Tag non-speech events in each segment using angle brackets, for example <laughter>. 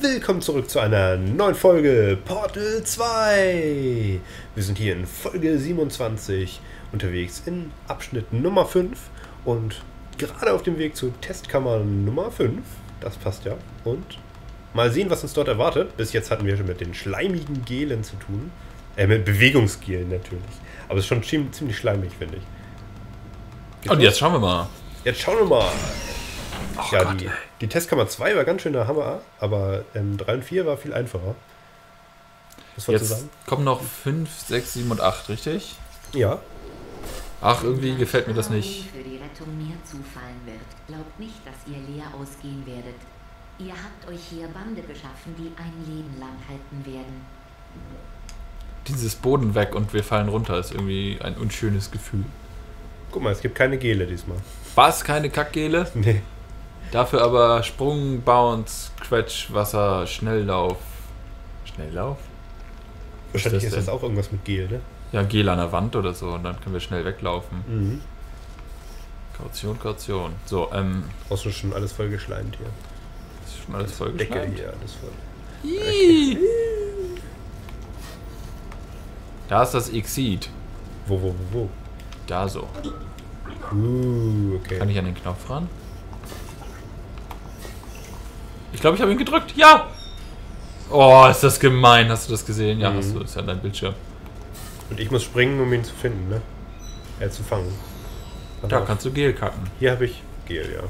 Willkommen zurück zu einer neuen Folge Portal 2. Wir sind hier in Folge 27 unterwegs in Abschnitt Nummer 5 und gerade auf dem Weg zur Testkammer Nummer 5. Das passt ja. Und mal sehen, was uns dort erwartet. Bis jetzt hatten wir schon mit den schleimigen Gelen zu tun. Äh, mit Bewegungsgelen natürlich. Aber es ist schon ziemlich schleimig, finde ich. Und jetzt schauen wir mal. Jetzt schauen wir mal. Ach ja, Gott, die, die, Testkammer 2 war ganz schön der Hammer, aber ähm, 3 und 4 war viel einfacher. Was Jetzt sagen? kommen noch 5, 6, 7 und 8, richtig? Ja. Ach, irgendwie gefällt mir das nicht. Für die Rettung mir zufallen wird. Glaubt nicht, dass ihr leer ausgehen werdet. Ihr habt euch hier Bande geschaffen, die ein Leben lang halten werden. Dieses Boden weg und wir fallen runter ist irgendwie ein unschönes Gefühl. Guck mal, es gibt keine Gele diesmal. Was? Keine Kackgele? Nee. Dafür aber Sprung, Bounce, Quetsch, Wasser, Schnelllauf. Schnelllauf? Wahrscheinlich ist das, ist das auch irgendwas mit Gel, ne? Ja, Gel an der Wand oder so und dann können wir schnell weglaufen. Mhm. Kaution, Kaution. So, ähm. Brauchst du schon alles voll geschleimt hier. Ist schon alles voll geschleimt? hier, alles voll. Da ist das Exit. Wo, wo, wo, wo? Da so. Uh, okay. Kann ich an den Knopf ran? Ich glaube, ich habe ihn gedrückt. Ja! Oh, ist das gemein. Hast du das gesehen? Ja, mhm. hast du. Das ist ja dein Bildschirm. Und ich muss springen, um ihn zu finden, ne? Äh, zu fangen. Pass da auf. kannst du Gel kacken. Hier habe ich Gel, ja.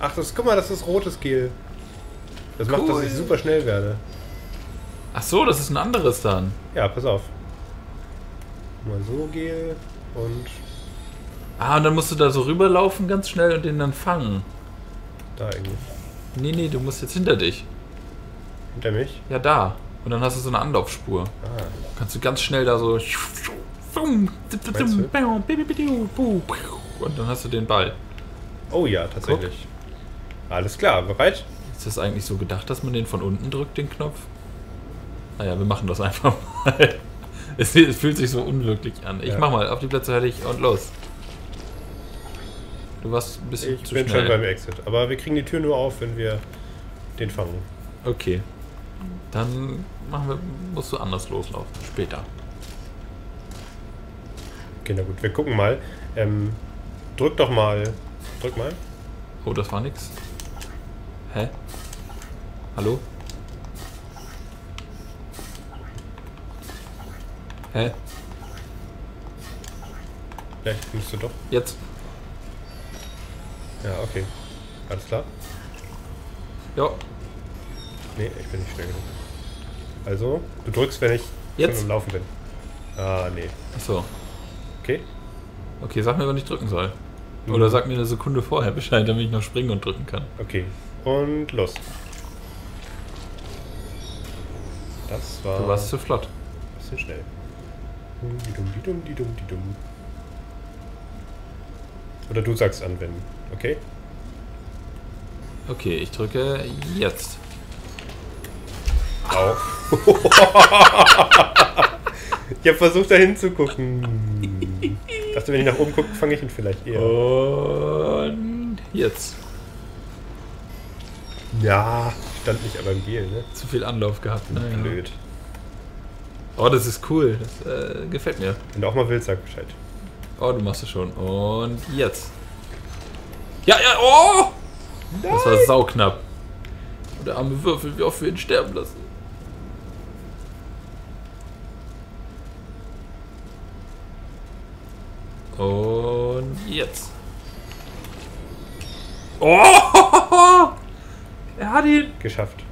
Ach, das, guck mal, das ist rotes Gel. Das cool. macht, dass ich super schnell werde. Ach so, das ist ein anderes dann. Ja, pass auf. Mal so Gel und... Ah, und dann musst du da so rüberlaufen ganz schnell und den dann fangen. Da eigentlich. Nee, nee, du musst jetzt hinter dich. Hinter mich? Ja, da. Und dann hast du so eine Anlaufspur. Ah. Kannst du ganz schnell da so. Und dann hast du den Ball. Oh ja, tatsächlich. Guck. Alles klar, bereit? Ist das eigentlich so gedacht, dass man den von unten drückt, den Knopf? Naja, wir machen das einfach <laughs> mal. Es, es fühlt sich so unwirklich an. Ich ja. mach mal, auf die Plätze fertig und los. Du warst ein bisschen ich zu bin schon beim Exit. Aber wir kriegen die Tür nur auf, wenn wir den fangen. Okay. Dann machen wir, musst du anders loslaufen. Später. Okay, na gut. Wir gucken mal. Ähm, drück doch mal. Drück mal. Oh, das war nix. Hä? Hallo? Hä? Vielleicht musst du doch. Jetzt. Ja, okay. Alles klar? Ja. Nee, ich bin nicht schnell genug. Also, du drückst, wenn ich Jetzt? am Laufen bin. Ah, nee. Achso. Okay. Okay, sag mir, wann ich drücken soll. Oder mhm. sag mir eine Sekunde vorher Bescheid, damit ich noch springen und drücken kann. Okay. Und los. Das war. Du warst zu flott. Bisschen schnell. Die dumm, die dumm, die dumm, die dumm. Oder du sagst anwenden, okay? Okay, ich drücke jetzt. Au. <laughs> ich habe versucht da hinzugucken. Dachte, wenn ich nach oben gucke, fange ich ihn vielleicht eher. Und jetzt. Ja, stand nicht aber im Gel, ne? Zu viel Anlauf gehabt, ne? Blöd. Oh, das ist cool. Das äh, gefällt mir. Wenn du auch mal willst, sag Bescheid. Oh, du machst es schon. Und jetzt. Ja, ja, oh! Nein. Das war sauknapp. Und der arme Würfel, wie oft wir ihn sterben lassen. Und jetzt. Oh! <laughs> Er hat ihn. Geschafft.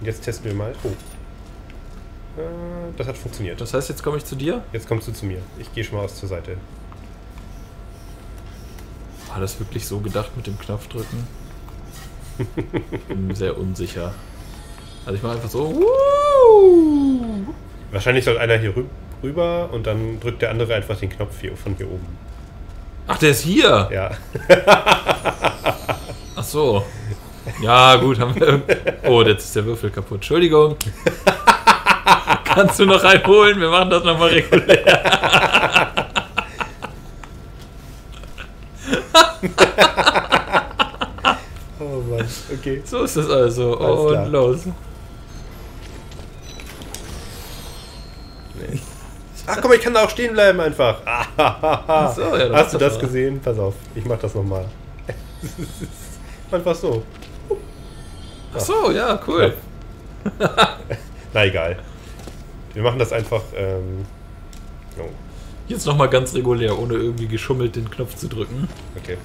Und jetzt testen wir mal. Oh. Äh, das hat funktioniert. Das heißt, jetzt komme ich zu dir? Jetzt kommst du zu mir. Ich gehe schon mal aus zur Seite. War das wirklich so gedacht mit dem Knopf drücken? Bin sehr unsicher. Also ich mache einfach so. Wahrscheinlich soll einer hier rüber und dann drückt der andere einfach den Knopf hier von hier oben. Ach, der ist hier? Ja. Ach so. Ja, gut, haben wir. Oh, jetzt ist der Würfel kaputt. Entschuldigung. <laughs> Kannst du noch einen holen? Wir machen das nochmal regulär. oh Mann. Okay. So ist es also. Alles Und klar. los. Nee. Ach guck mal, ich kann da auch stehen bleiben einfach. <laughs> Ach so, ja, das Hast du das wahr. gesehen? Pass auf, ich mach das nochmal. <laughs> einfach so. Ach so, ja, cool. <laughs> Na egal. Wir machen das einfach. Ähm, oh, Jetzt nochmal ganz regulär, ohne irgendwie geschummelt den Knopf zu drücken. okay.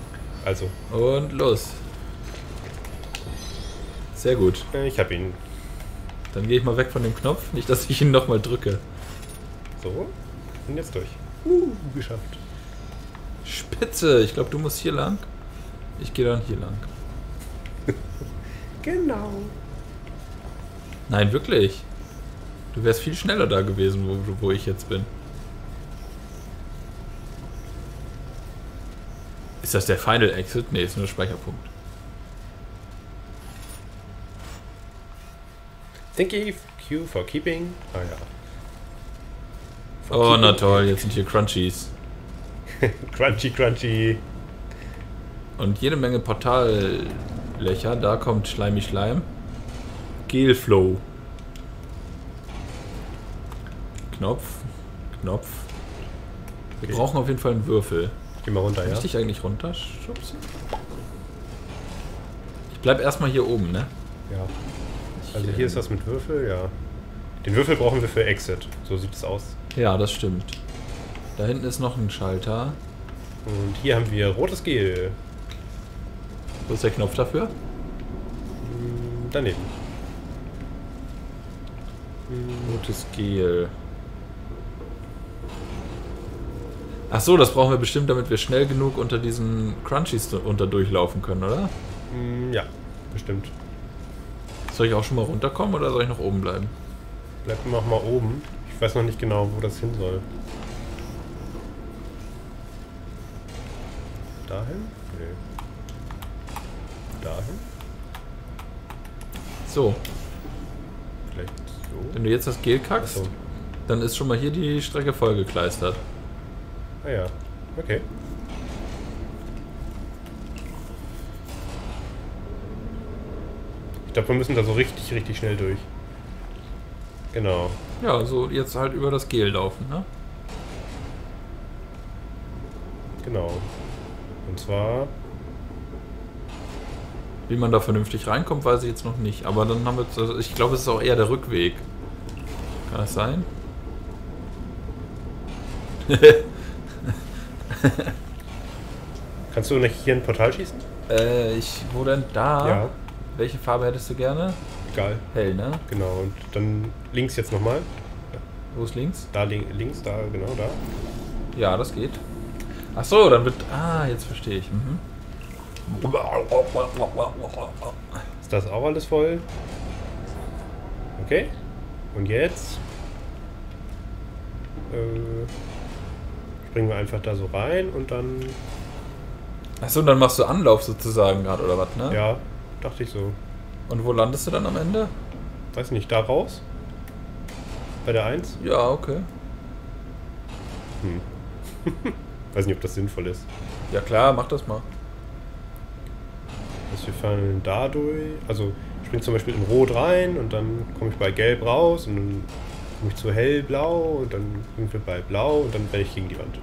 Also, Und los. Sehr gut. äh, ich hab ihn. Dann gehe ich mal weg von dem Knopf. Nicht, dass ich ihn nochmal drücke. So. Und jetzt durch. Uh, geschafft. Spitze. Ich glaube, du musst hier lang. Ich gehe dann hier lang. <laughs> Genau. Nein, wirklich. Du wärst viel schneller da gewesen, wo, wo ich jetzt bin. Ist das der Final Exit? Nee, ist nur Speicherpunkt. Thank you for keeping. Ah ja. For Oh, na keeping- toll, jetzt sind hier Crunchies. <laughs> Crunchy, crunchy. Und jede Menge Portallöcher. Da kommt Schleimi Schleim. Gelflow. Knopf. Knopf. Wir Okay. brauchen auf jeden Fall einen Würfel. Geh mal runter, Kann ja? ich dich eigentlich runterschubsen? Ich bleib erstmal hier oben, ne? Ja. Also hier ist das mit Würfel, ja. Den Würfel brauchen wir für Exit. So sieht es aus. Ja, das stimmt. Da hinten ist noch ein Schalter. Und hier haben wir rotes Gel. Wo ist der Knopf dafür? Hm, Daneben. Rotes Gel. Ach so, das brauchen wir bestimmt, damit wir schnell genug unter diesen Crunchies unter durchlaufen können, oder? Hm, Ja, bestimmt. Soll ich auch schon mal runterkommen oder soll ich noch oben bleiben? Bleibt noch mal oben. Ich weiß noch nicht genau, wo das hin soll. Dahin? Nee. Dahin? So, Vielleicht so? wenn du jetzt das Gel kackst, Achso. dann ist schon mal hier die Strecke vollgekleistert. Ah ja. Okay. Ich glaube, wir müssen da so richtig, richtig schnell durch. Genau. Ja, so jetzt halt über das Gel laufen, ne? Genau. Und zwar. Wie man da vernünftig reinkommt, weiß ich jetzt noch nicht. Aber dann haben wir, also ich glaube, es ist auch eher der Rückweg. Kann das sein? Kannst du nicht hier ein Portal schießen? Äh, ich, wo denn da? Ja. Welche Farbe hättest du gerne? Egal. Hell, ne? Genau. Und dann links jetzt nochmal. Wo ist links? Da lin links, da, genau da. Ja, das geht. Ach so, dann wird. Ah, jetzt verstehe ich. Mhm. Ist das auch alles voll? Okay. Und jetzt? Äh, springen wir einfach da so rein und dann. Ach so, dann machst du Anlauf sozusagen gerade oder was, ne? Ja, dachte ich so. Und wo landest du dann am Ende? Weiß nicht, da raus? Bei der 1? Ja, okay. Hm. <laughs> Weiß nicht, ob das sinnvoll ist. Ja klar, mach das mal. Also wir fallen da durch. Also ich springe zum Beispiel in Rot rein und dann komme ich bei Gelb raus und dann komme ich zu Hellblau und dann sind wir bei Blau und dann renne ich gegen die Wand.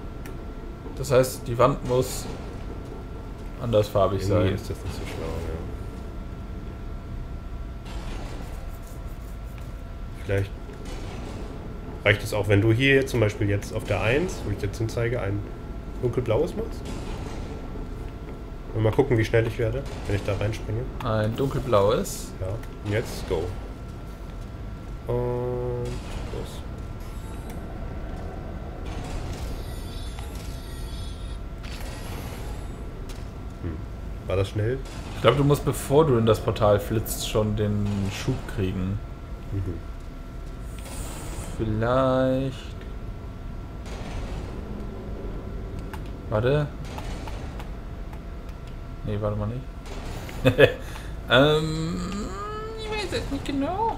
Das heißt, die Wand muss andersfarbig Irgendwie sein. ist das nicht so schlau, ja. Vielleicht reicht es auch, wenn du hier zum Beispiel jetzt auf der 1, wo ich jetzt hinzeige, ein dunkelblaues machst. Und mal gucken, wie schnell ich werde, wenn ich da reinspringe. Ein dunkelblaues. Ja, und jetzt go. Und los. Hm. War das schnell? Ich glaube, du musst, bevor du in das Portal flitzt, schon den Schub kriegen. Mhm. Vielleicht. Warte. Nee, warte mal nicht. <laughs> ähm. Ich weiß es nicht genau.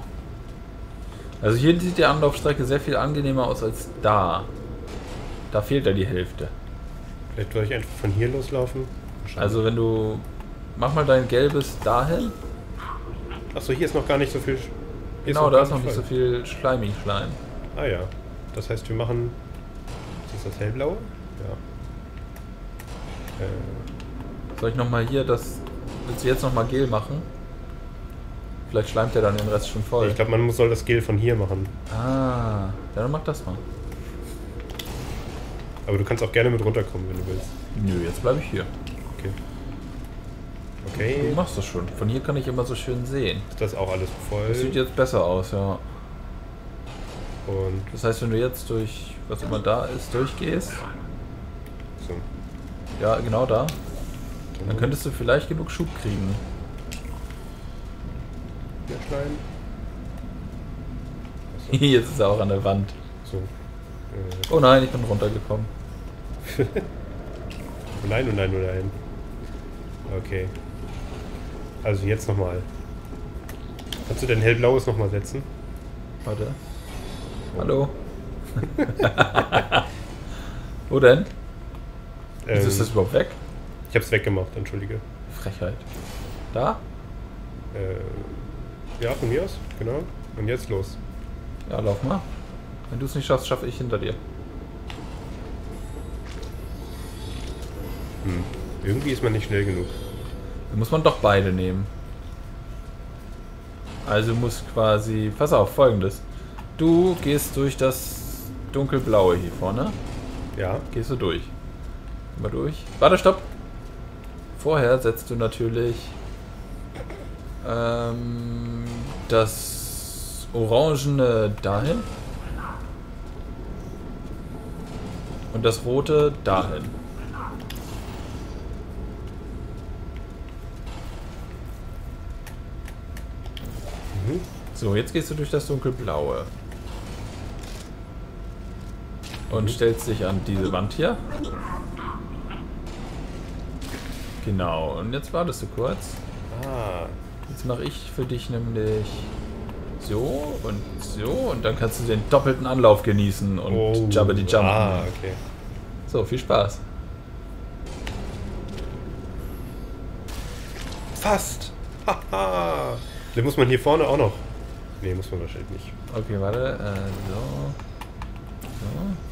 Also hier sieht die Anlaufstrecke sehr viel angenehmer aus als da. Da fehlt ja die Hälfte. Vielleicht soll ich einfach von hier loslaufen? Also wenn du. Mach mal dein gelbes dahin. Achso, hier ist noch gar nicht so viel. Genau, da ist noch nicht so viel schleimig Schleim. Ah ja. Das heißt, wir machen. Ist das das hellblaue? Ja. Äh, Soll ich nochmal hier das. Willst du jetzt nochmal Gel machen? Vielleicht schleimt er dann den Rest schon voll. ich glaube, man soll das Gel von hier machen. ah, ja, dann mach das mal. Aber du kannst auch gerne mit runterkommen, wenn du willst. Nö, jetzt bleibe ich hier. Okay. Du Okay. machst das schon. Von hier kann ich immer so schön sehen. Ist das auch alles voll? Das sieht jetzt besser aus, ja. Und Das heißt, wenn du jetzt durch was immer da ist, durchgehst, so. ja, genau da, dann könntest du vielleicht genug Schub kriegen. Hier schneiden. <laughs> Jetzt ist er auch an der Wand. So. Äh, Oh nein, ich bin runtergekommen. oh <laughs> nein, oh nein, oh nein. Okay. Also jetzt nochmal. Kannst du dein hellblaues nochmal setzen? Warte. Hallo. Wo denn? Wieso ist das Ähm, überhaupt weg? ich hab's weggemacht, entschuldige. Frechheit. Da? Äh, ja, von mir aus, genau. Und jetzt los. Ja, lauf mal. Wenn du es nicht schaffst, schaffe ich hinter dir. Hm. Irgendwie ist man nicht schnell genug. Dann muss man doch beide nehmen. Also muss quasi. Pass auf, folgendes. Du gehst durch das dunkelblaue hier vorne. Ja. Gehst du durch. Mal durch. Warte, stopp! Vorher setzt du natürlich ähm, das Orangene dahin. Und das Rote dahin. Mhm. So, jetzt gehst du durch das dunkelblaue. Und Mhm. stellst dich an diese Wand hier. Genau, und jetzt wartest du kurz. Ah. Jetzt mache ich für dich nämlich so und so und dann kannst du den doppelten Anlauf genießen und Oh. Jubbity Jump. Ah, okay. So, viel Spaß. Fast. Haha. Den muss man hier vorne auch noch. Nee, muss man wahrscheinlich nicht. Okay, warte. Äh, so. So.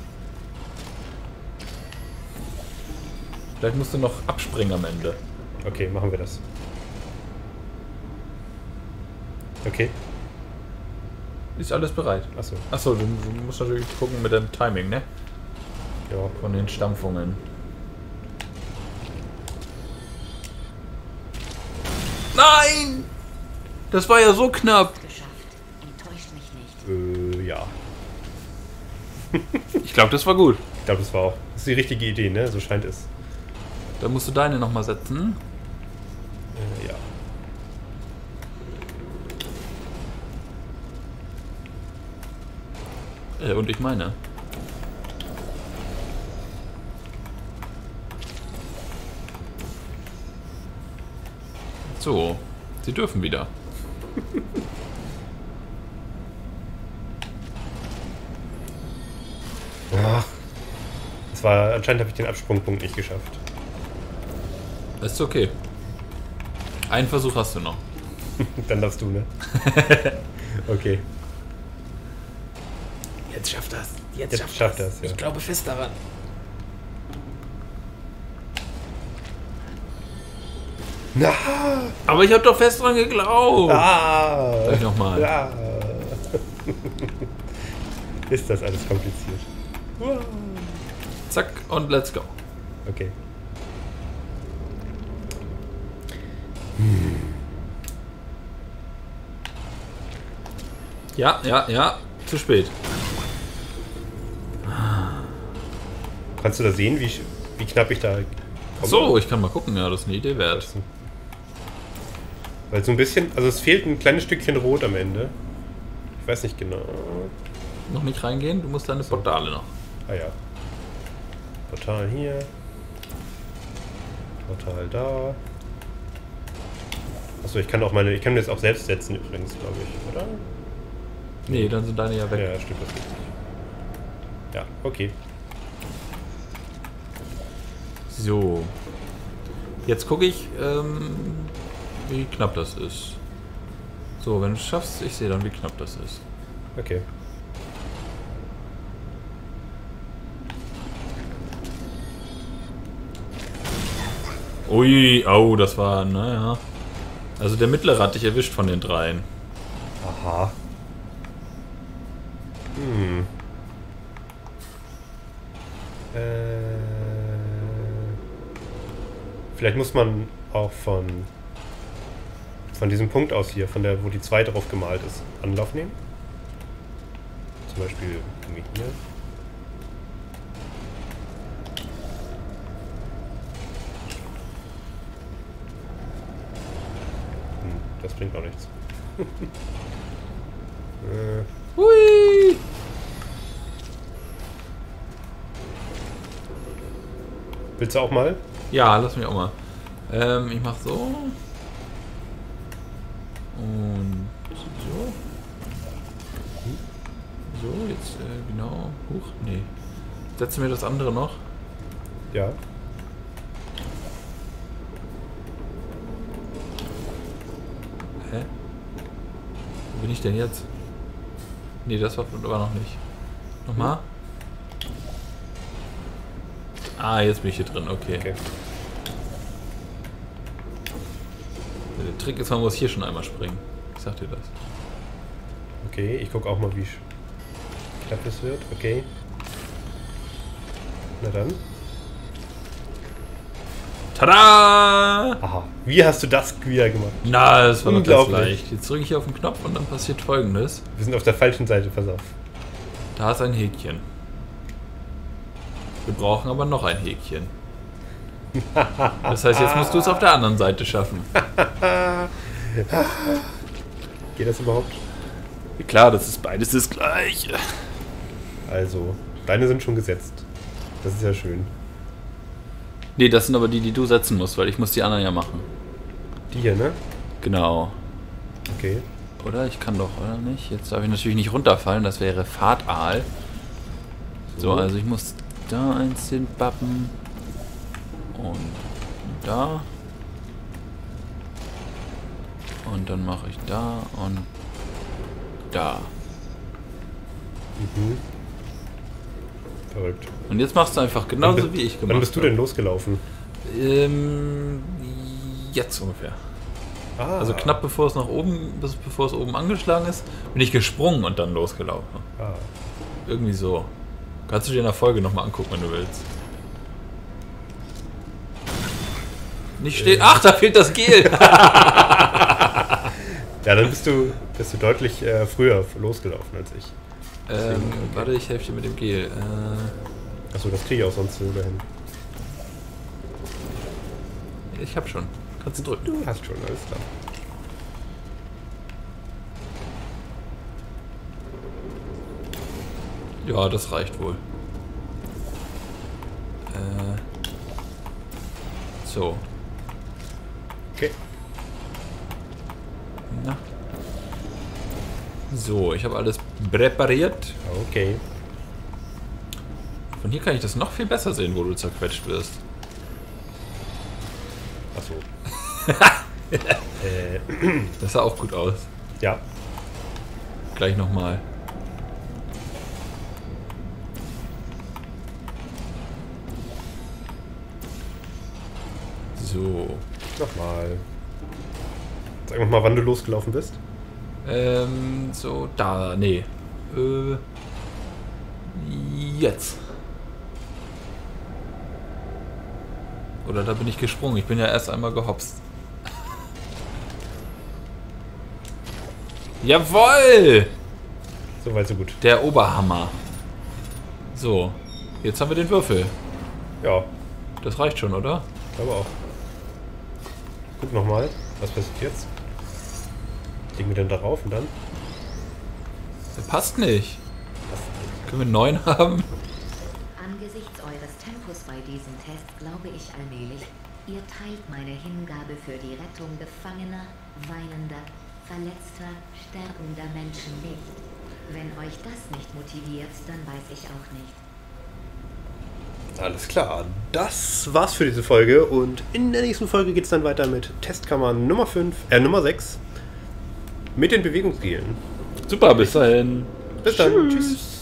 Vielleicht musst du noch abspringen am Ende. Okay, machen wir das. Okay. Ist alles bereit? Achso. Achso, du, du musst natürlich gucken mit dem Timing, ne? Ja. Von den Stampfungen. Nein! Das war ja so knapp. Äh, ja. Ich glaube, das war gut. Ich glaube, das war auch. Das ist die richtige Idee, ne? So scheint es. Da musst du deine nochmal setzen. Äh, ja. Äh, und ich meine. So, sie dürfen wieder. <laughs> Ach. Das war, anscheinend habe ich den Absprungpunkt nicht geschafft. Ist okay. Einen Versuch hast du noch. <laughs> Dann darfst du, ne? <laughs> okay. Jetzt schafft das. Jetzt schafft das, ja. glaube fest daran. Na! Aber ich habe doch fest dran geglaubt. Ah! Sag ich nochmal. Ja. <laughs> Ist das alles kompliziert? Zack und let's go. Okay. Ja, ja, ja. Zu spät. Kannst du da sehen, wie, wie knapp ich da komme? So, ich kann mal gucken. Ja, das ist eine Idee wert. Weil so ein bisschen, also es fehlt ein kleines Stückchen Rot am Ende. Ich weiß nicht genau. Noch nicht reingehen. Du musst deine Portale noch. Ah ja. Portal hier. Portal da. Achso, ich kann auch meine, ich kann mir das auch selbst setzen übrigens, glaube ich, oder? Nee, dann sind deine ja weg. Ja, stimmt, das nicht. Ja, okay. So. Jetzt gucke ich, ähm, wie knapp das ist. So, wenn du es schaffst, ich sehe dann, wie knapp das ist. Okay. Ui, oh, das war, naja. Also der mittlere hat dich erwischt von den dreien. Aha. Hm. Äh, vielleicht muss man auch von von diesem Punkt aus hier, von der, wo die 2 drauf gemalt ist, Anlauf nehmen. Zum Beispiel hier. Hm, das bringt auch nichts. <laughs> äh, Hui! willst du auch mal? Ja, lass mich auch mal. Ähm, ich mach so. Und so. So, jetzt äh, genau. Huch, nee. Setzen wir das andere noch. Ja. Bin ich denn jetzt? Nee, das war, war noch nicht. Nochmal? Ah, jetzt bin ich hier drin, okay. Okay. Der Trick ist, man muss hier schon einmal springen. Ich sag dir das. Okay, ich gucke auch mal, wie knapp es wird. Okay. Na dann. Tada! Aha. Wie hast du das wieder gemacht? Na, das war doch ganz leicht. Jetzt drücke ich hier auf den Knopf und dann passiert folgendes. Wir sind auf der falschen Seite, pass auf. Da ist ein Häkchen. Wir brauchen aber noch ein Häkchen. <laughs> Das heißt, jetzt musst du es auf der anderen Seite schaffen. <laughs> Geht das überhaupt? Klar, das ist beides das gleiche. Also, deine sind schon gesetzt. Das ist ja schön. Nee, das sind aber die, die du setzen musst, weil ich muss die anderen ja machen. Die hier, ne? Genau. Okay. Oder? Ich kann doch, oder nicht? Jetzt darf ich natürlich nicht runterfallen, das wäre fatal. So, also ich muss da eins hinpappen. Und da. Und dann mache ich da und da. Mhm. Verrückt. Und jetzt machst du einfach genauso Wann bi- wie ich gemacht Wann bist du denn losgelaufen? Ähm, jetzt ungefähr. Ah. Also knapp bevor es nach oben, bis bevor es oben angeschlagen ist, bin ich gesprungen und dann losgelaufen. Ah. Irgendwie so. Kannst du dir in der Folge nochmal angucken, wenn du willst. Nicht stehen. Ach, da fehlt das Gel! <laughs> Ja, dann bist du, bist du deutlich äh, früher losgelaufen als ich. Ähm, okay. Warte, ich helfe dir mit dem Gel. Äh, Achso, das kriege ich auch sonst so dahin. ich hab schon. Kannst du drücken. Du hast schon, alles klar. Ja, das reicht wohl. Äh, so. So, ich habe alles präpariert. Okay. Von hier kann ich das noch viel besser sehen, wo du zerquetscht wirst. Achso. <laughs> äh, Das sah auch gut aus. ja. Gleich nochmal. So. Nochmal. Sag mal, wann du losgelaufen bist. Ähm, so, da, nee. Äh, jetzt. Oder da bin ich gesprungen. Ich bin ja erst einmal gehopst. <laughs> Jawoll! So weit, so gut. Der Oberhammer. So, jetzt haben wir den Würfel. Ja, Das reicht schon, oder? aber auch. Guck nochmal, was passiert jetzt? Legen wir denn darauf und dann? Der passt nicht. Können wir einen neuen haben? Angesichts eures Tempos bei diesem Test glaube ich allmählich, ihr teilt meine Hingabe für die Rettung gefangener, weinender, verletzter, sterbender Menschen nicht. Wenn euch das nicht motiviert, dann weiß ich auch nicht. Alles klar, das war's für diese Folge und in der nächsten Folge geht's dann weiter mit Testkammer Nummer 5, äh Nummer 6. mit den Bewegungsgelen. Super, bis dahin. Bis dann. Tschüss.